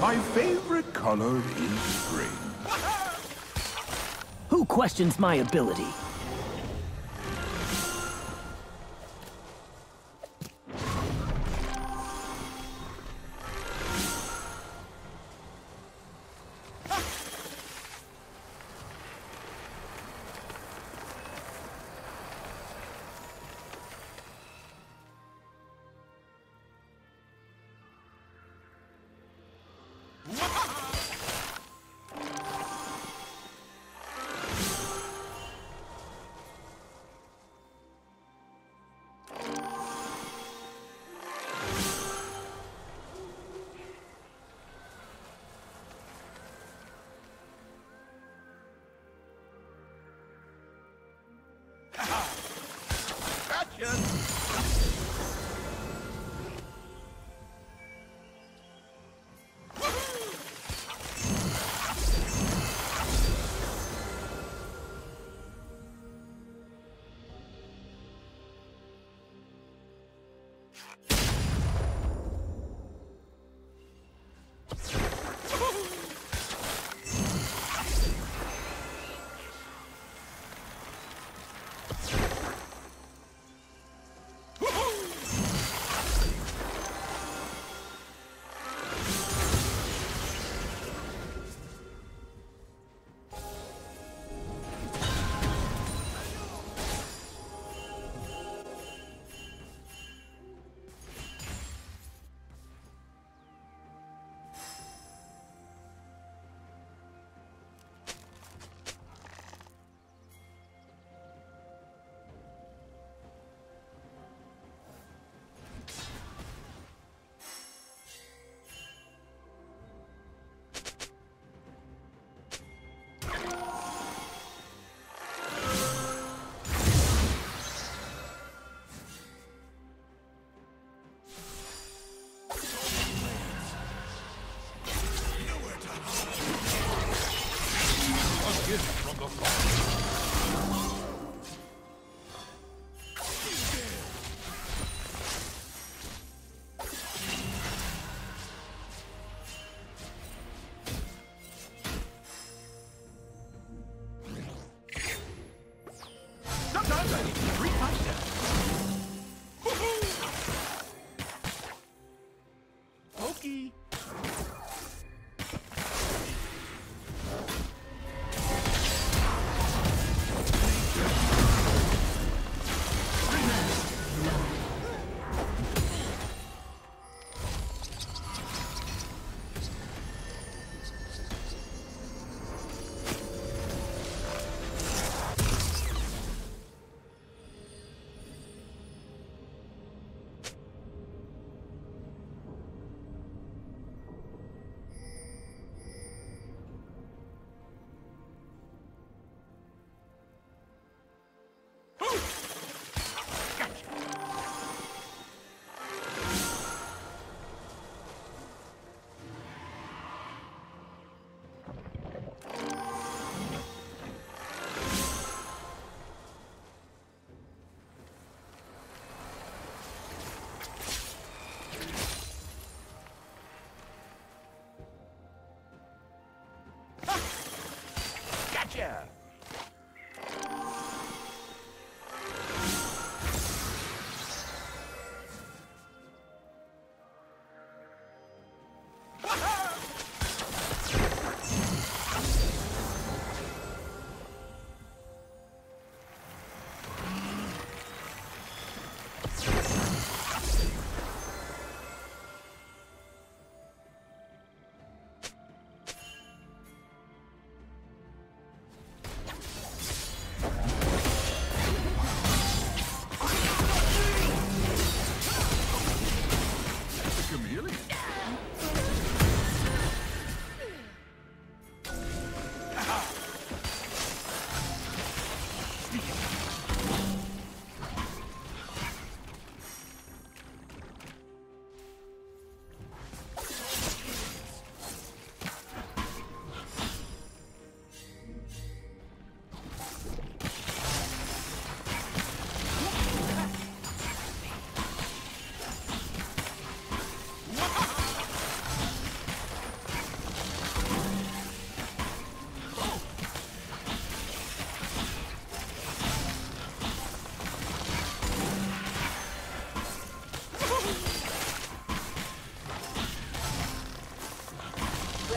My favorite color is spring. Who questions my ability? Sometimes Gotcha.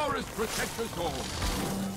Forest protects us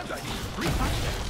Sometimes I need to free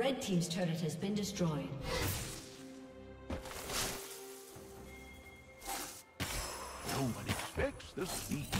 Red Team's turret has been destroyed. Nobody expects this heat.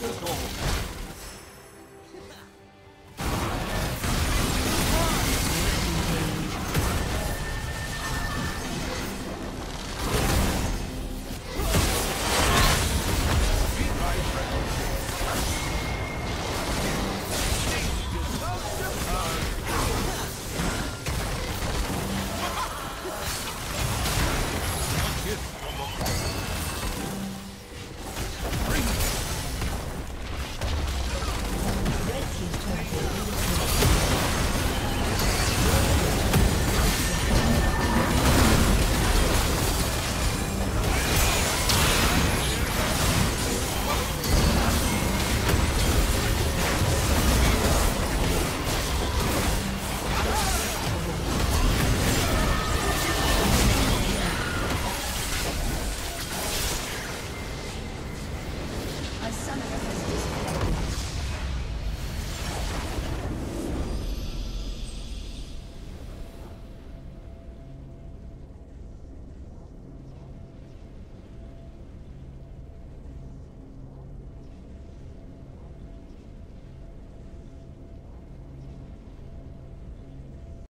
Eu Socorro!